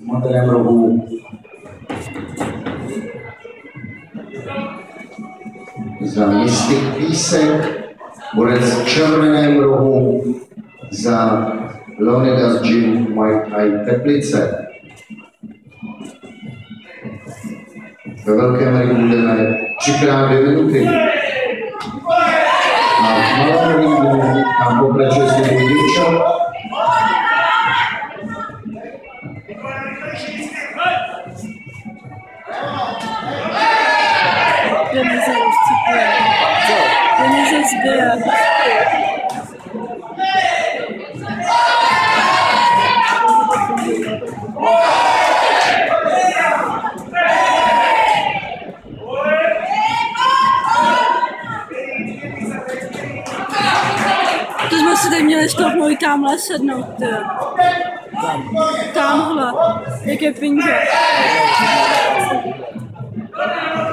modrém rohu za Mystic Písek, borec v červeném rohu za Leonidas Gym Muay Thai Teplice. Ve velkém ringu budeme třikrát dvě minuty. A v malém ringu nám pokračuje souboj děvčat. Peníze zbije. To jsme si tady měli stopnout tamhle sednout, ty. Tamhle, jak je pinka.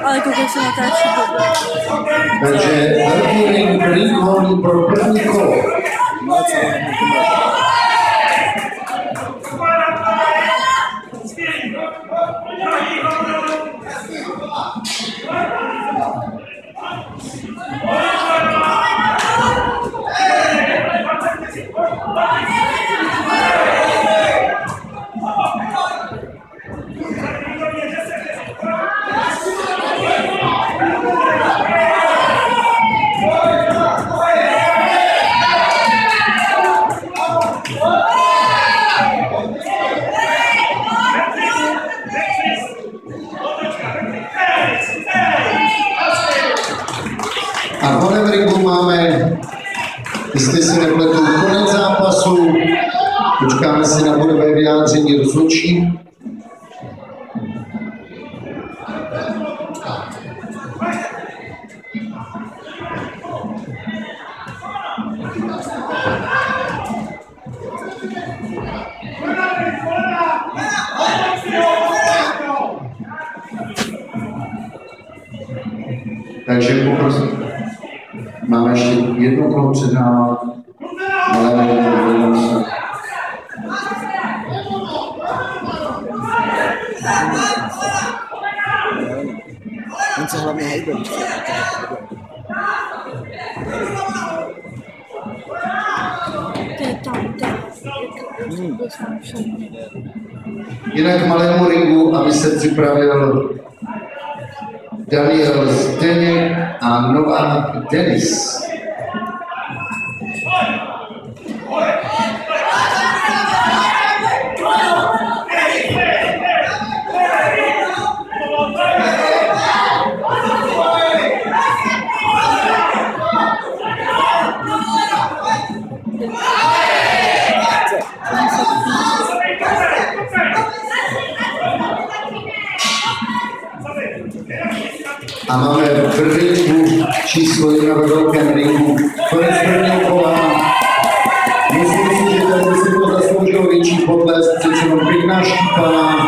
Ale koukej se na té. Takže velký volný pro první kolo. A nepletu, konec zápasu. Počkáme si na bodové vyjádření rozhodčí. Takže poprosím, máme ještě jedno kolo před náma, všechno. jinak malému ringu, aby se připravil Daniel Zdeněk a Novák Denis. A máme první číslo jedna ve velkém ringu. Konec prvního kola. Myslím si, že ten si to zasloužil větší potlesk, přece jenom pěkná štípaná.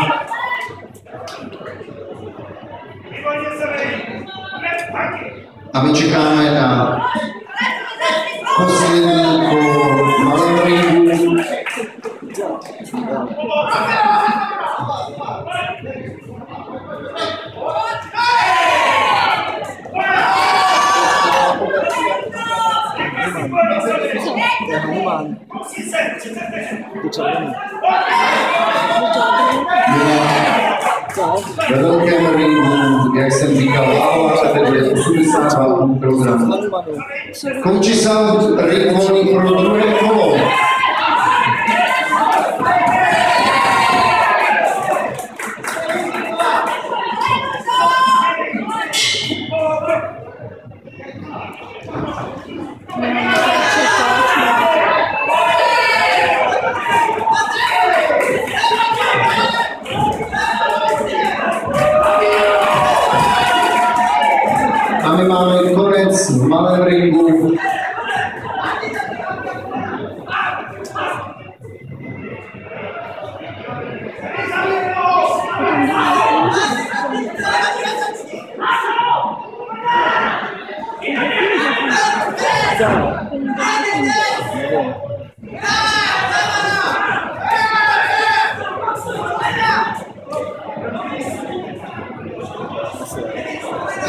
A my čekáme na To je Hanuman. Ty červený. Co? Ve velkém ringu, jak jsem říkal, hlava tedy je 82 kg. Hanumanu. Končí sound ring volný pro druhé kolo.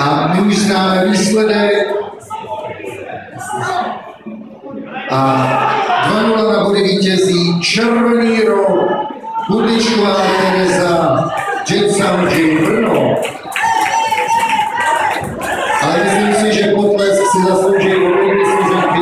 A my už známe výsledek. A 2-0 na body vítězí Červený rok, Kudličková Tereza, Jet Sounding Brno. Ale myslím si, že potlesk si zaslouží velmi složenky.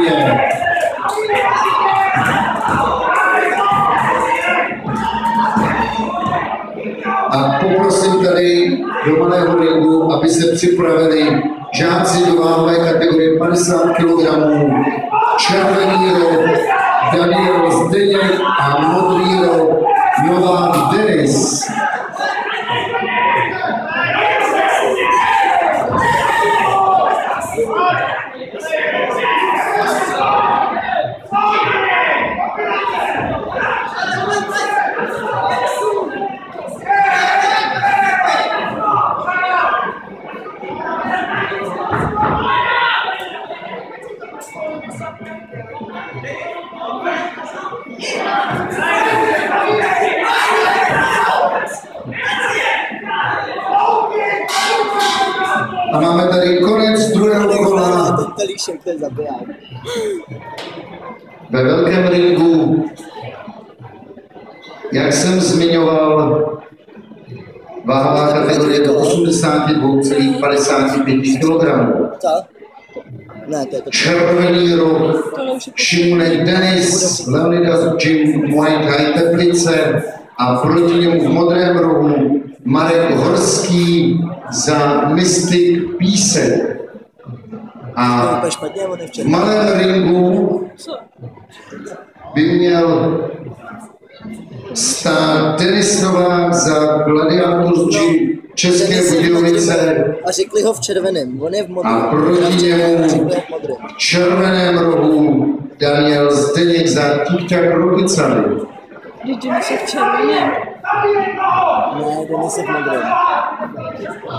A poprosím tady do malého ringu, aby se připravili žáci do váhové kategorie 50 kg, červený rok, Daniel Zdeněk a modrý rok, Novák Denis. A máme tady konec druhého kola ve velkém ringu. Jak jsem zmiňoval, váhová kategorie do 82,55 kg. Červený je Šimunek Denis, Leonidas Jim Muay Thai Teplice a proti němu v modrém rohu Marek Horský za Mystic Písek. A v malém ringu by měl stát Denis Novák za Gladiator Gym České Budějovice. A řekli ho v červeném, on je v modrém. A proti němu- v červeném rohu Daniel Zdeněk za Tíťak Robicany. Když Denis je v červeném. Ne, Denis je v modrém.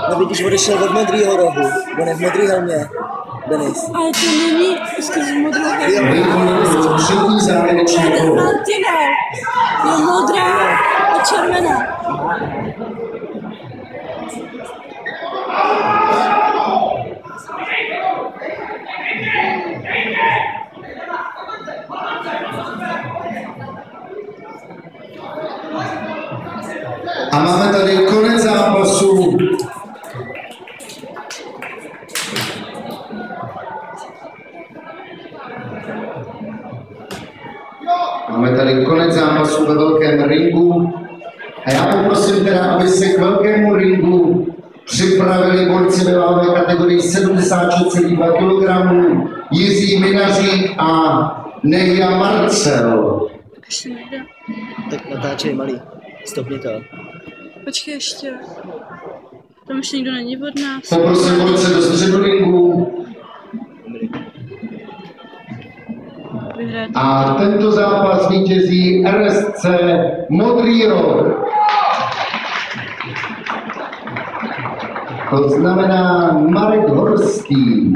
No vidíš, odešel od modrýho rohu. On je v modrý helmě. Denis. Ale to není skrz modrou třetí To kolo. mantinel. Je modrá a červená. A máme tady konec zápasu. Máme tady konec zápasu ve velkém ringu. A já poprosím teda, aby se k velkému ringu připravili borci ve váhové kategorii 76,2 kg Jiří Minařík a Nehia Marcel. Tak natáčej malý. Stopni to. Počkej ještě. Tam už nikdo není od nás. Poprosím borce do to. A tento zápas vítězí RSC Modrý rok. To znamená Marek Horský.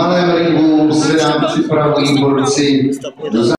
Malém ringu se nám připravují borci